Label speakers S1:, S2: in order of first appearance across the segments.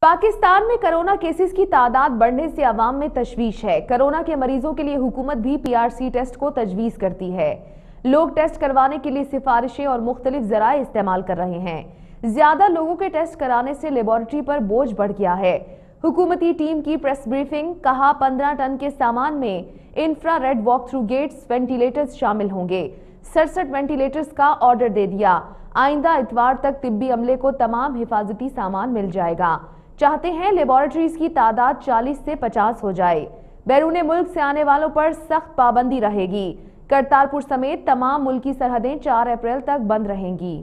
S1: پاکستان میں corona cases کی تعداد بڑھنے سے عوام میں تشویش ہے۔ کرونا کے مریضوں کے لیے حکومت بھی پی آر سی ٹیسٹ کو تجویز کرتی ہے۔ لوگ ٹیسٹ کروانے کے لیے سفارشیں اور مختلف ذرائع استعمال کر رہے ہیں۔ زیادہ لوگوں کے ٹیسٹ کرانے سے لیبارٹری پر بوجھ بڑھ گیا ہے۔ حکومتی ٹیم کی پریس بریفنگ کہا پندرہ ٹن کے سامان میں infrared walk through gates ventilators شامل ہوں گے۔ سرسٹھ وینٹیلیٹرز کا آرڈر دے دیا۔ آئندہ اتوار تک طبی عملے کو تمام حفاظتی سامان مل جائے گا۔ چاہتے ہیں لیبارٹریز کی تعداد چالیس سے پچاس ہو جائے۔ بیرون ملک سے آنے والوں پر سخت پابندی رہے گی۔ کرتارپور سمیت تمام ملکی سرحدیں چار اپریل تک بند رہیں گی۔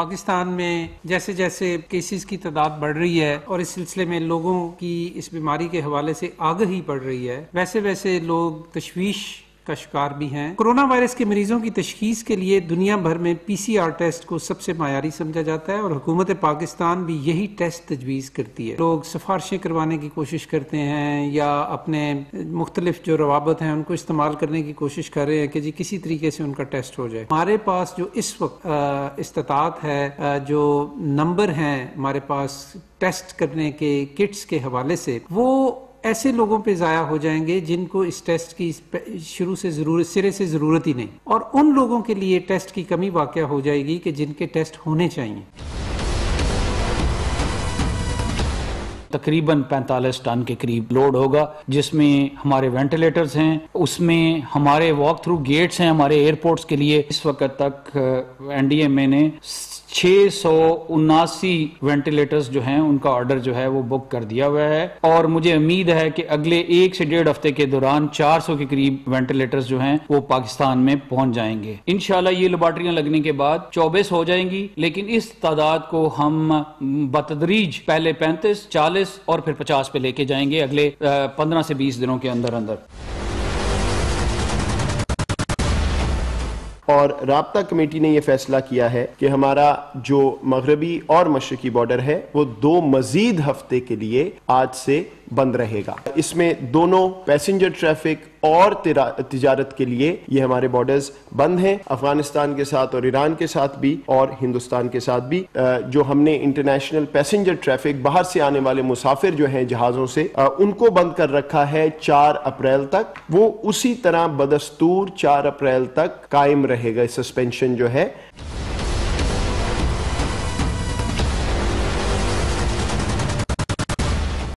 S2: پاکستان میں جیسے جیسے کیسز کی تعداد بڑھ رہی ہے اور اس سلسلے میں لوگوں کی اس بیماری کے حوالے سے آگہی بڑھ رہی ہے، ویسے ویسے لوگ تشویش کا شکار بھی ہیں۔ کرونا وائرس کے مریضوں کی تشخیص کے لیے دنیا بھر میں پی سی آر ٹیسٹ کو سب سے معیاری سمجھا جاتا ہے اور حکومت پاکستان بھی یہی ٹیسٹ تجویز کرتی ہے۔ لوگ سفارشیں کروانے کی کوشش کرتے ہیں یا اپنے مختلف جو روابط ہیں ان کو استعمال کرنے کی کوشش کر رہے ہیں کہ جی کسی طریقے سے ان کا ٹیسٹ ہو جائے۔ ہمارے پاس جو اس وقت استطاعت ہے جو نمبر ہیں ہمارے پاس ٹیسٹ کرنے کے کٹس کے حوالے سے، وہ ایسے لوگوں پہ ضائع ہو جائیں گے جن کو اس ٹیسٹ کی شروع سے ضرورت سرے سے ضرورت ہی نہیں۔ اور ان لوگوں کے لیے ٹیسٹ کی کمی واقع ہو جائے گی کہ جن کے ٹیسٹ ہونے چاہیے۔
S3: تقریباً پینتالیس ٹن کے قریب لوڈ ہوگا، جس میں ہمارے وینٹیلیٹرز ہیں، اس میں ہمارے واک تھرو گیٹس ہیں ہمارے ایئرپورٹس کے لیے۔ اس وقت تک این ڈی ایم اے نے چھ سو اناسی وینٹیلیٹرز جو ہیں، ان کا آرڈر جو ہے وہ بک کر دیا ہوا ہے۔ اور مجھے امید ہے کہ اگلے ایک سے ڈیڑھ ہفتے کے دوران چار سو کے قریب وینٹیلیٹرز جو ہیں وہ پاکستان میں پہنچ جائیں گے۔ انشاءاللہ یہ لیبارٹریاں لگنے کے بعد چوبیس ہو جائیں گی، لیکن اس تعداد کو ہم بتدریج پہلے پینتیس، چالیس اور پھر پچاس پہ لے کے جائیں گے اگلے پندرہ سے بیس دنوں کے اندر اندر۔
S4: اور رابطہ کمیٹی نے یہ فیصلہ کیا ہے کہ ہمارا جو مغربی اور مشرقی بارڈر ہے، وہ دو مزید ہفتے کے لیے آج سے بند رہے گا۔ اس میں دونوں پیسنجر ٹریفک اور تجارت کے لیے یہ ہمارے بارڈرز بند ہیں۔ افغانستان کے ساتھ اور ایران کے ساتھ بھی اور ہندوستان کے ساتھ بھی جو ہم نے انٹرنیشنل پیسنجر ٹریفک باہر سے آنے والے مسافر جو ہیں جہازوں سے ان کو بند کر رکھا ہے چار اپریل تک۔ وہ اسی طرح بدستور چار اپریل تک قائم رہے گا۔ سسپینشن جو ہے۔